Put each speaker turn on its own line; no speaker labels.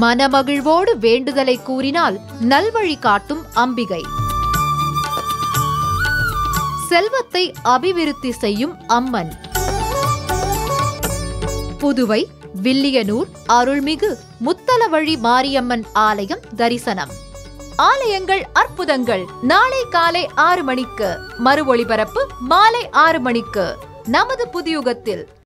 மனமகிழ்வோடு வேண்டுதலை கூறினால் நல்வழி காட்டும் அம்பிகை. செல்வத்தை அபிவிருத்தி செய்யும் அம்மன். புதுவை வில்லியனூர் அருள்மிகு முத்தலவழி மாரியம்மன் ஆலயம் தரிசனம். ஆலயங்கள் அற்புதங்கள். நாளை காலை ஆறு மணிக்கு. மறு ஒளிபரப்பு மாலை ஆறு மணிக்கு. நமது புதியுகத்தில்.